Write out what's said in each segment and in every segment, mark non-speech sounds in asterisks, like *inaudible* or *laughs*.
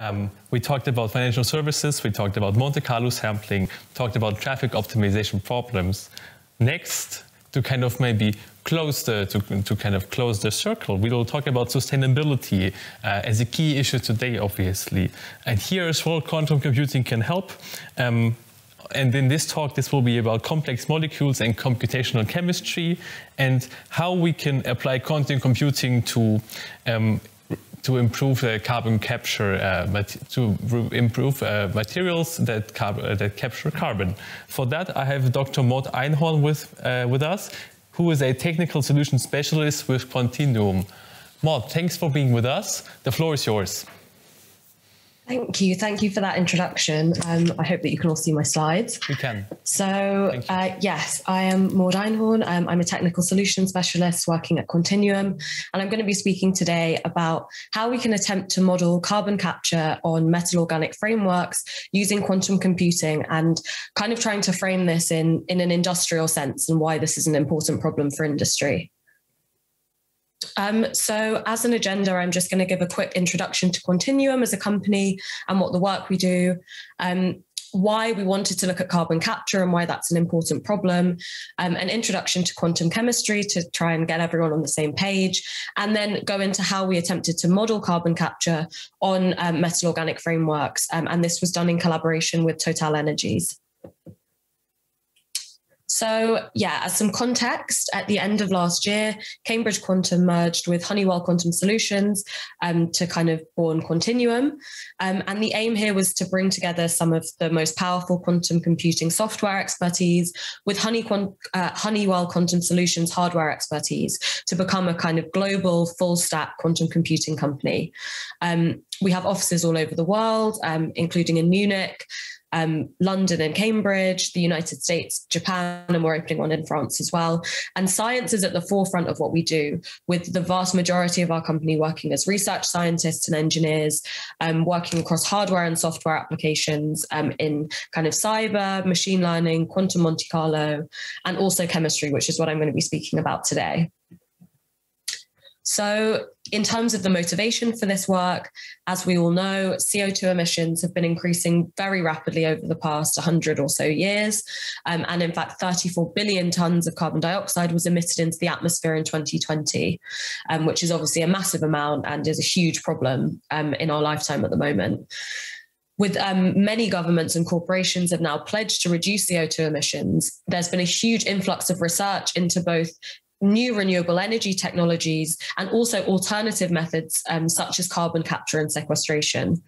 Um, we talked about financial services, we talked about Monte Carlo sampling, talked about traffic optimization problems. Next, to kind of maybe close the to, to kind of close the circle, we will talk about sustainability uh, as a key issue today, obviously. And here as well, quantum computing can help. Um, and in this talk, this will be about complex molecules and computational chemistry and how we can apply quantum computing to um, to improve uh, carbon capture, uh, to improve uh, materials that, uh, that capture carbon. For that, I have Dr. Maud Einhorn with, with us, who is a technical solution specialist with Quantinuum. Maud, thanks for being with us. The floor is yours. Thank you. Thank you for that introduction. Um, I hope that you can all see my slides. We can. So, uh, yes, I am Maud Einhorn. Um, I'm a technical solution specialist working at Quantinuum. and I'm going to be speaking today about how we can attempt to model carbon capture on metal organic frameworks using quantum computing and kind of trying to frame this in, in an industrial sense and why this is an important problem for industry. Um, so, as an agenda, I'm just going to give a quick introduction to Quantinuum as a company and what the work we do. Um, why we wanted to look at carbon capture and why that's an important problem, um, an introduction to quantum chemistry to try and get everyone on the same page, and then go into how we attempted to model carbon capture on um, metal organic frameworks. Um, and this was done in collaboration with Total Energies. So, yeah, as some context, at the end of last year, Cambridge Quantum merged with Honeywell Quantum Solutions um, to kind of born Quantinuum. Um, and the aim here was to bring together some of the most powerful quantum computing software expertise with Honey, uh, Honeywell Quantum Solutions hardware expertise to become a kind of global full stack quantum computing company. Um, we have offices all over the world, um, including in Munich um, London and Cambridge, the United States, Japan, and we're opening one in France as well. And science is at the forefront of what we do, with the vast majority of our company working as research scientists and engineers, um, working across hardware and software applications um, in kind of cyber, machine learning, quantum Monte Carlo, and also chemistry, which is what I'm going to be speaking about today. So, in terms of the motivation for this work, as we all know, CO2 emissions have been increasing very rapidly over the past 100 or so years. Um, and in fact, 34 billion tons of carbon dioxide was emitted into the atmosphere in 2020, um, which is obviously a massive amount and is a huge problem um, in our lifetime at the moment with um, many governments and corporations have now pledged to reduce CO2 emissions, there's been a huge influx of research into both new renewable energy technologies and also alternative methods um, such as carbon capture and sequestration.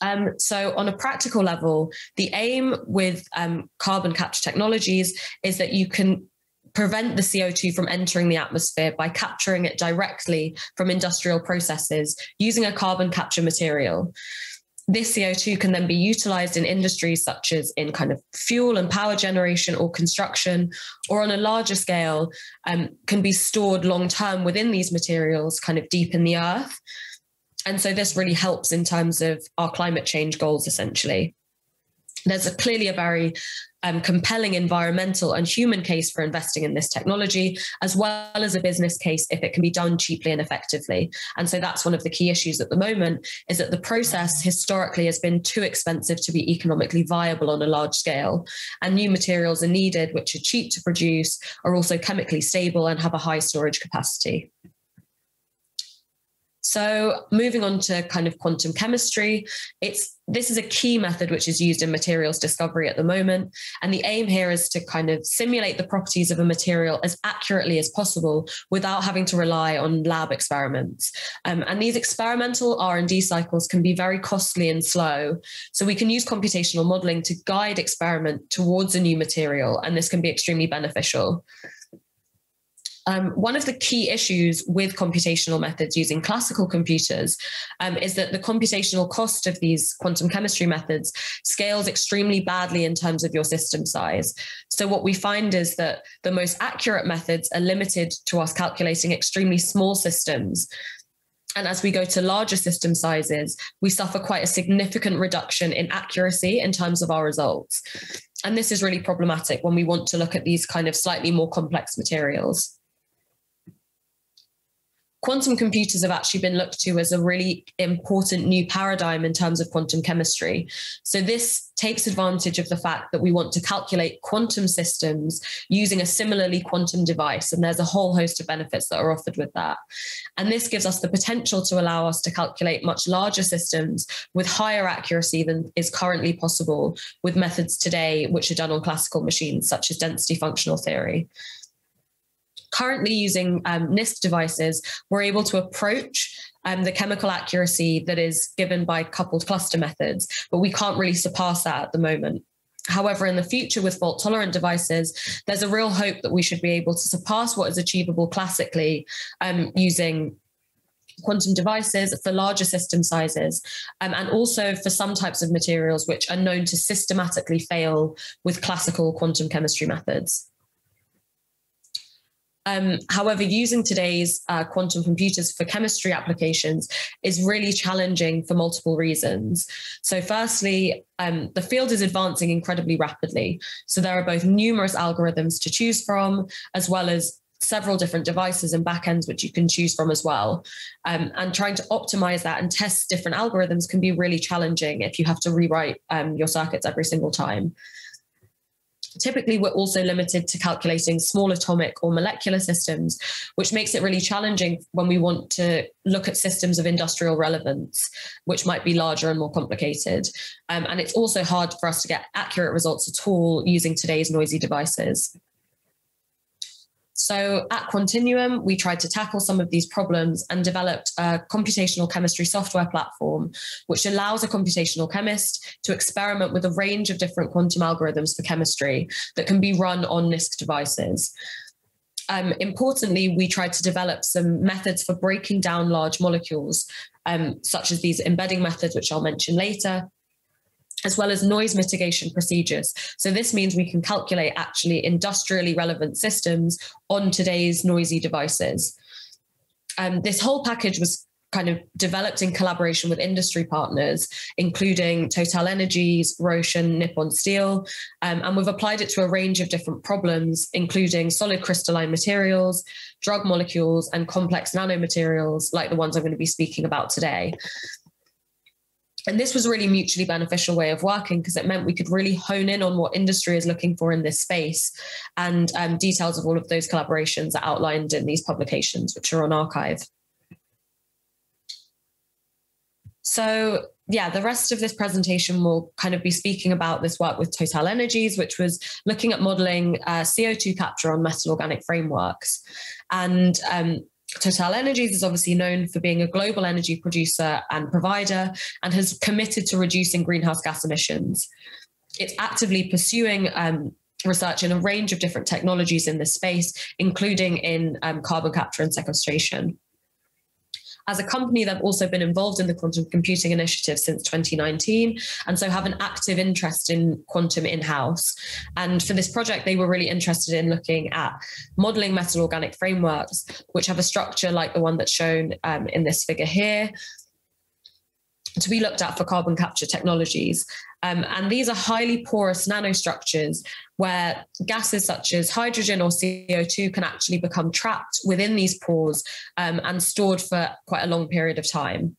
Um, so, on a practical level, the aim with um, carbon capture technologies is that you can prevent the CO2 from entering the atmosphere by capturing it directly from industrial processes using a carbon capture material this CO2 can then be utilized in industries such as in kind of fuel and power generation or construction, or on a larger scale, um, can be stored long term within these materials, kind of deep in the earth. And so this really helps in terms of our climate change goals, essentially. There's a, clearly a very um, compelling environmental and human case for investing in this technology, as well as a business case if it can be done cheaply and effectively. And so that's one of the key issues at the moment is that the process historically has been too expensive to be economically viable on a large scale. And new materials are needed, which are cheap to produce, are also chemically stable and have a high storage capacity. So moving on to kind of quantum chemistry, it's this is a key method which is used in materials discovery at the moment. And the aim here is to kind of simulate the properties of a material as accurately as possible without having to rely on lab experiments. Um, and these experimental R&D cycles can be very costly and slow. So we can use computational modeling to guide experiment towards a new material, and this can be extremely beneficial. Um, one of the key issues with computational methods using classical computers um, is that the computational cost of these quantum chemistry methods scales extremely badly in terms of your system size. So, what we find is that the most accurate methods are limited to us calculating extremely small systems. And as we go to larger system sizes, we suffer quite a significant reduction in accuracy in terms of our results. And this is really problematic when we want to look at these kind of slightly more complex materials. Quantum computers have actually been looked to as a really important new paradigm in terms of quantum chemistry. So, this takes advantage of the fact that we want to calculate quantum systems using a similarly quantum device. And there's a whole host of benefits that are offered with that. And this gives us the potential to allow us to calculate much larger systems with higher accuracy than is currently possible with methods today, which are done on classical machines, such as density functional theory currently using um, NISQ devices, we're able to approach um, the chemical accuracy that is given by coupled cluster methods, but we can't really surpass that at the moment. However, in the future with fault tolerant devices, there's a real hope that we should be able to surpass what is achievable classically um, using quantum devices for larger system sizes, um, and also for some types of materials which are known to systematically fail with classical quantum chemistry methods. Um, however, using today's uh, quantum computers for chemistry applications is really challenging for multiple reasons. So, firstly, um, the field is advancing incredibly rapidly. So, there are both numerous algorithms to choose from, as well as several different devices and backends which you can choose from as well. Um, and trying to optimize that and test different algorithms can be really challenging if you have to rewrite um, your circuits every single time. Typically, we're also limited to calculating small atomic or molecular systems, which makes it really challenging when we want to look at systems of industrial relevance, which might be larger and more complicated. Um, and it's also hard for us to get accurate results at all using today's noisy devices. So at Quantinuum, we tried to tackle some of these problems and developed a computational chemistry software platform, which allows a computational chemist to experiment with a range of different quantum algorithms for chemistry that can be run on NISQ devices. Um, importantly, we tried to develop some methods for breaking down large molecules, um, such as these embedding methods, which I'll mention later, as well as noise mitigation procedures. So this means we can calculate actually industrially relevant systems on today's noisy devices. Um, this whole package was kind of developed in collaboration with industry partners, including Total Energies, Roche, and Nippon Steel. Um, and we've applied it to a range of different problems, including solid crystalline materials, drug molecules, and complex nanomaterials, like the ones I'm going to be speaking about today and this was a really mutually beneficial way of working because it meant we could really hone in on what industry is looking for in this space and um, details of all of those collaborations are outlined in these publications which are on arXiv. So yeah the rest of this presentation will kind of be speaking about this work with Total Energies which was looking at modeling uh, co2 capture on metal organic frameworks. And um, Total Energies is obviously known for being a global energy producer and provider and has committed to reducing greenhouse gas emissions. It's actively pursuing um, research in a range of different technologies in this space, including in um, carbon capture and sequestration. As a company, they've also been involved in the quantum computing initiative since 2019, and so have an active interest in quantum in house. And for this project, they were really interested in looking at modeling metal organic frameworks, which have a structure like the one that's shown um, in this figure here, to be looked at for carbon capture technologies. Um, and these are highly porous nanostructures where gases such as hydrogen or CO2 can actually become trapped within these pores um, and stored for quite a long period of time.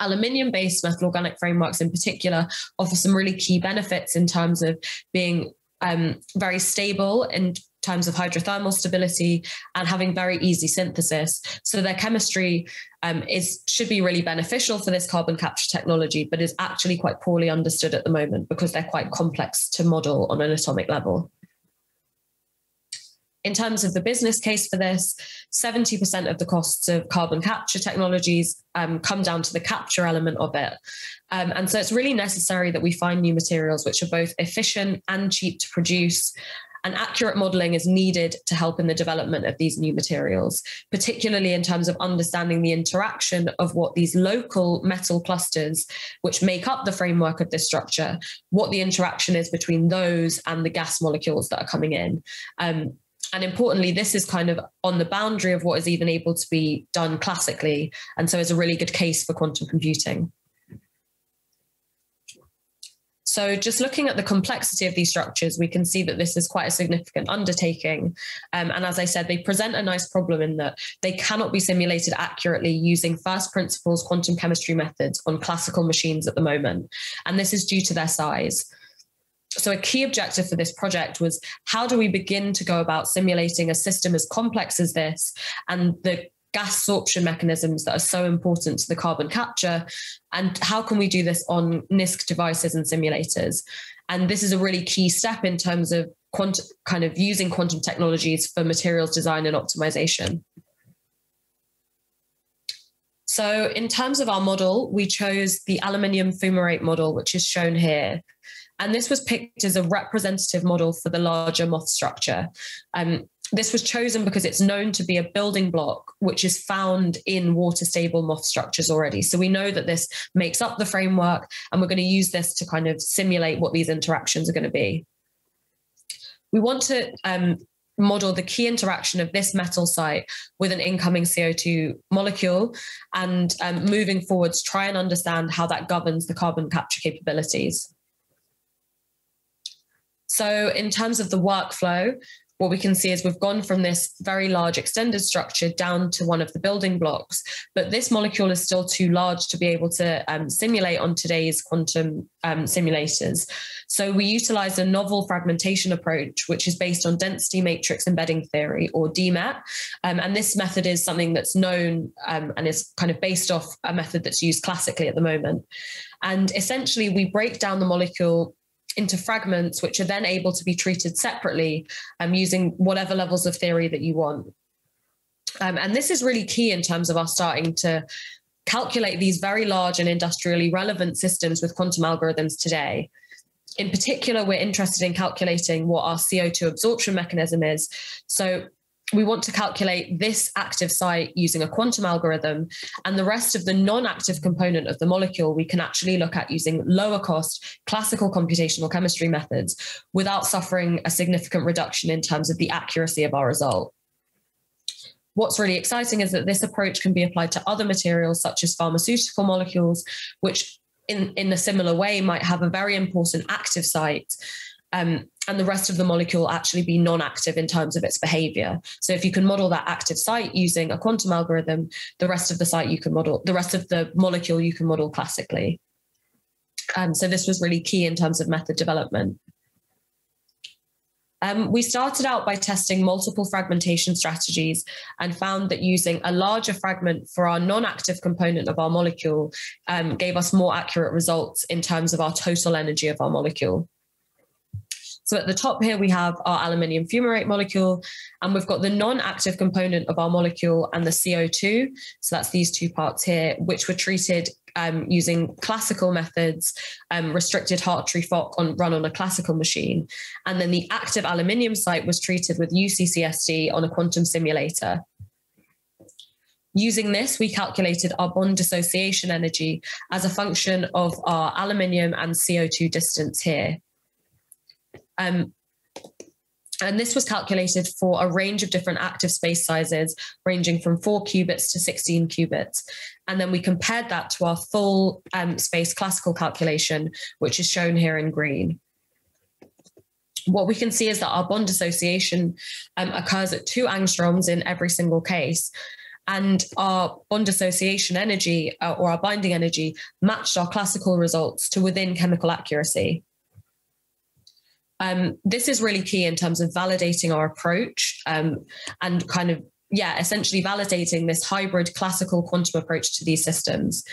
Aluminium based metal organic frameworks, in particular, offer some really key benefits in terms of being um, very stable in terms of hydrothermal stability and having very easy synthesis. So their chemistry um, is should be really beneficial for this carbon capture technology, but is actually quite poorly understood at the moment because they're quite complex to model on an atomic level. In terms of the business case for this, 70% of the costs of carbon capture technologies um, come down to the capture element of it. Um, and so it's really necessary that we find new materials which are both efficient and cheap to produce and accurate modeling is needed to help in the development of these new materials, particularly in terms of understanding the interaction of what these local metal clusters, which make up the framework of this structure, what the interaction is between those and the gas molecules that are coming in. Um, and importantly, this is kind of on the boundary of what is even able to be done classically. And so it's a really good case for quantum computing. So, just looking at the complexity of these structures, we can see that this is quite a significant undertaking. Um, and as I said, they present a nice problem in that they cannot be simulated accurately using first principles quantum chemistry methods on classical machines at the moment. And this is due to their size. So, a key objective for this project was how do we begin to go about simulating a system as complex as this and the gas sorption mechanisms that are so important to the carbon capture and how can we do this on NISQ devices and simulators? And this is a really key step in terms of quantum, kind of using quantum technologies for materials design and optimization. So in terms of our model we chose the aluminium fumarate model which is shown here. And this was picked as a representative model for the larger MOF structure. Um, this was chosen because it's known to be a building block which is found in water stable MOF structures already. So we know that this makes up the framework, and we're going to use this to kind of simulate what these interactions are going to be. We want to um, model the key interaction of this metal site with an incoming CO2 molecule and um, moving forwards, try and understand how that governs the carbon capture capabilities. So, in terms of the workflow, what we can see is we've gone from this very large extended structure down to one of the building blocks. But this molecule is still too large to be able to um, simulate on today's quantum um, simulators. So we utilize a novel fragmentation approach, which is based on density matrix embedding theory or DMET. Um, and this method is something that's known um, and is kind of based off a method that's used classically at the moment. And essentially, we break down the molecule into fragments, which are then able to be treated separately um, using whatever levels of theory that you want. Um, and this is really key in terms of us starting to calculate these very large and industrially relevant systems with quantum algorithms today. In particular, we're interested in calculating what our CO2 absorption mechanism is. So we want to calculate this active site using a quantum algorithm and the rest of the non-active component of the molecule we can actually look at using lower cost classical computational chemistry methods without suffering a significant reduction in terms of the accuracy of our result. What's really exciting is that this approach can be applied to other materials such as pharmaceutical molecules which in, in a similar way might have a very important active site. Um, and the rest of the molecule actually be non-active in terms of its behavior. So if you can model that active site using a quantum algorithm, the rest of the site you can model, the rest of the molecule you can model classically. Um, so this was really key in terms of method development. Um, we started out by testing multiple fragmentation strategies and found that using a larger fragment for our non active component of our molecule um, gave us more accurate results in terms of our total energy of our molecule. So at the top here, we have our aluminium fumarate molecule, and we've got the non-active component of our molecule and the CO2. So that's these two parts here, which were treated um, using classical methods, um, restricted Hartree-Fock on run on a classical machine. And then the active aluminium site was treated with UCCSD on a quantum simulator. Using this, we calculated our bond dissociation energy as a function of our aluminium and CO2 distance here. Um, and this was calculated for a range of different active space sizes, ranging from four qubits to 16 qubits. And then we compared that to our full um, space classical calculation, which is shown here in green. What we can see is that our bond dissociation um, occurs at two angstroms in every single case. And our bond dissociation energy uh, or our binding energy matched our classical results to within chemical accuracy. Um, this is really key in terms of validating our approach um, and kind of, yeah, essentially validating this hybrid classical quantum approach to these systems.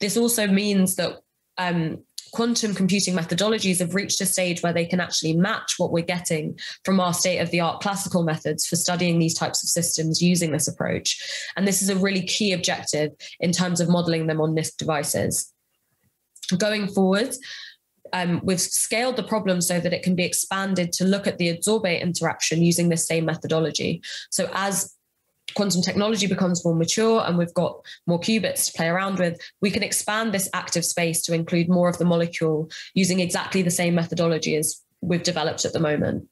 This also means that um, quantum computing methodologies have reached a stage where they can actually match what we're getting from our state of the art classical methods for studying these types of systems using this approach. And this is a really key objective in terms of modeling them on NISQ devices. Going forward, um, we've scaled the problem so that it can be expanded to look at the adsorbate interaction using the same methodology. So as quantum technology becomes more mature and we've got more qubits to play around with, we can expand this active space to include more of the molecule using exactly the same methodology as we've developed at the moment.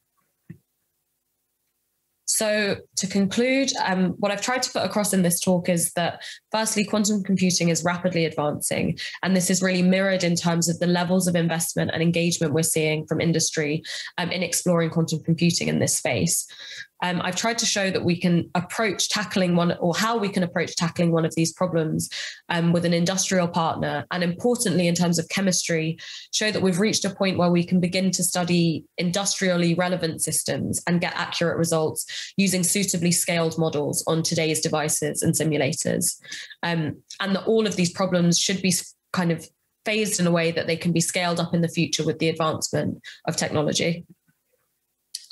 So, to conclude, um, what I've tried to put across in this talk is that firstly, quantum computing is rapidly advancing. And this is really mirrored in terms of the levels of investment and engagement we're seeing from industry um, in exploring quantum computing in this space um, I've tried to show that we can approach tackling one or how we can approach tackling one of these problems um, with an industrial partner. And importantly, in terms of chemistry, show that we've reached a point where we can begin to study industrially relevant systems and get accurate results using suitably scaled models on today's devices and simulators. Um, and that all of these problems should be kind of phased in a way that they can be scaled up in the future with the advancement of technology.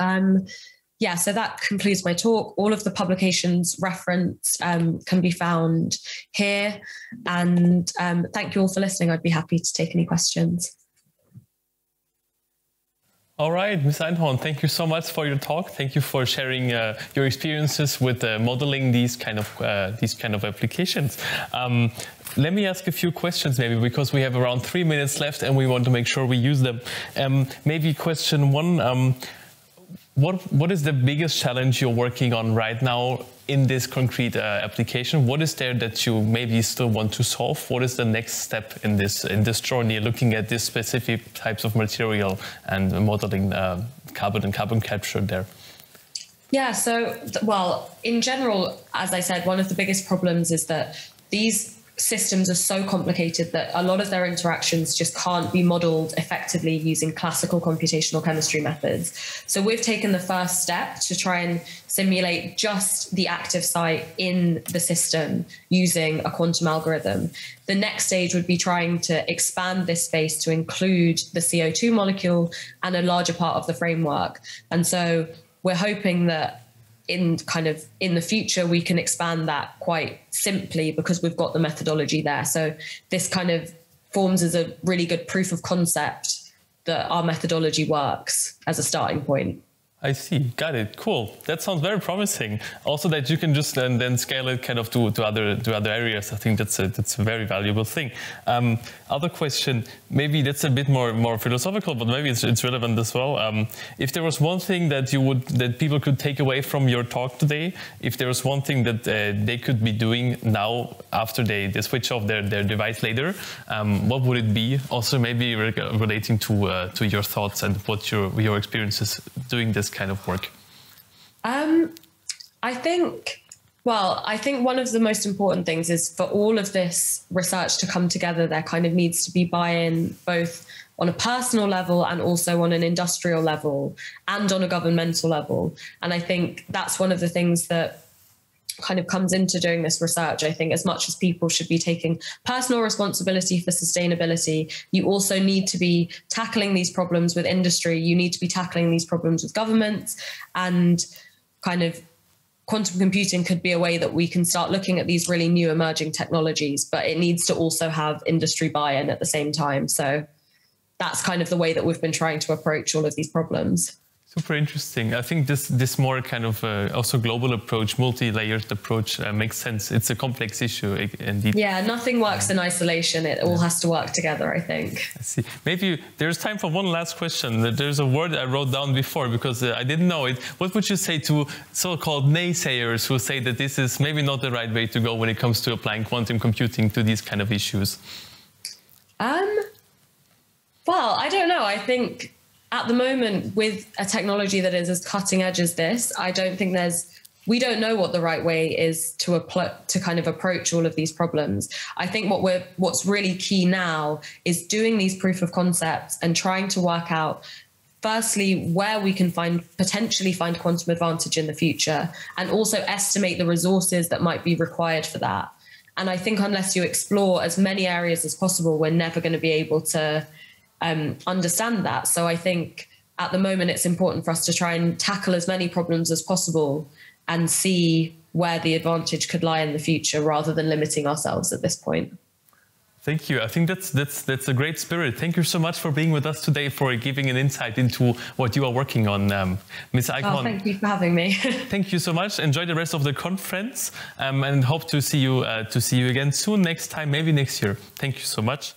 Um, yeah, so that concludes my talk. All of the publications referenced um, can be found here. And um, thank you all for listening. I'd be happy to take any questions. All right, Ms. Einhorn, thank you so much for your talk. Thank you for sharing uh, your experiences with uh, modeling these kind of uh, these kind of applications. Um, let me ask a few questions, maybe because we have around three minutes left, and we want to make sure we use them. Um, maybe question one. Um, what what is the biggest challenge you're working on right now in this concrete uh, application? What is there that you maybe still want to solve? What is the next step in this in this journey, looking at this specific types of material and modeling uh, carbon and carbon capture there? Yeah, so well, in general, as I said, one of the biggest problems is that these systems are so complicated that a lot of their interactions just can't be modeled effectively using classical computational chemistry methods. So we've taken the first step to try and simulate just the active site in the system using a quantum algorithm. The next stage would be trying to expand this space to include the CO2 molecule and a larger part of the framework. And so we're hoping that in kind of in the future we can expand that quite simply because we've got the methodology there. So this kind of forms as a really good proof of concept that our methodology works as a starting point I see. Got it. Cool. That sounds very promising. Also, that you can just then, then scale it kind of to, to other to other areas. I think that's a that's a very valuable thing. Um, other question, maybe that's a bit more more philosophical, but maybe it's, it's relevant as well. Um, if there was one thing that you would that people could take away from your talk today, if there was one thing that uh, they could be doing now after they, they switch off their, their device later, um, what would it be? Also, maybe re relating to uh, to your thoughts and what your your experiences doing this kind of work? Um, I think, well, I think one of the most important things is for all of this research to come together, there kind of needs to be buy in both on a personal level and also on an industrial level and on a governmental level. And I think that's one of the things that kind of comes into doing this research. I think as much as people should be taking personal responsibility for sustainability, you also need to be tackling these problems with industry. You need to be tackling these problems with governments and kind of quantum computing could be a way that we can start looking at these really new emerging technologies, but it needs to also have industry buy-in at the same time. So that's kind of the way that we've been trying to approach all of these problems. Super interesting. I think this this more kind of uh, also global approach, multi-layered approach uh, makes sense. It's a complex issue, indeed. Yeah, nothing works in isolation. It all has to work together. I think. I see. Maybe there's time for one last question. There's a word I wrote down before because uh, I didn't know it. What would you say to so-called naysayers who say that this is maybe not the right way to go when it comes to applying quantum computing to these kind of issues? Um. Well, I don't know. I think at the moment with a technology that is as cutting edge as this i don't think there's we don't know what the right way is to apply, to kind of approach all of these problems. I think what we're what's really key now is doing these proof of concepts and trying to work out firstly where we can find potentially find quantum advantage in the future and also estimate the resources that might be required for that. And I think unless you explore as many areas as possible, we're never going to be able to um, understand that. So I think at the moment it's important for us to try and tackle as many problems as possible and see where the advantage could lie in the future rather than limiting ourselves at this point. Thank you. I think that's that's that's a great spirit. Thank you so much for being with us today, for giving an insight into what you are working on, um, Ms. Eichhorn. Oh, thank you for having me. *laughs* thank you so much. Enjoy the rest of the conference, um, and hope to see you uh, to see you again soon. Next time, maybe next year. Thank you so much.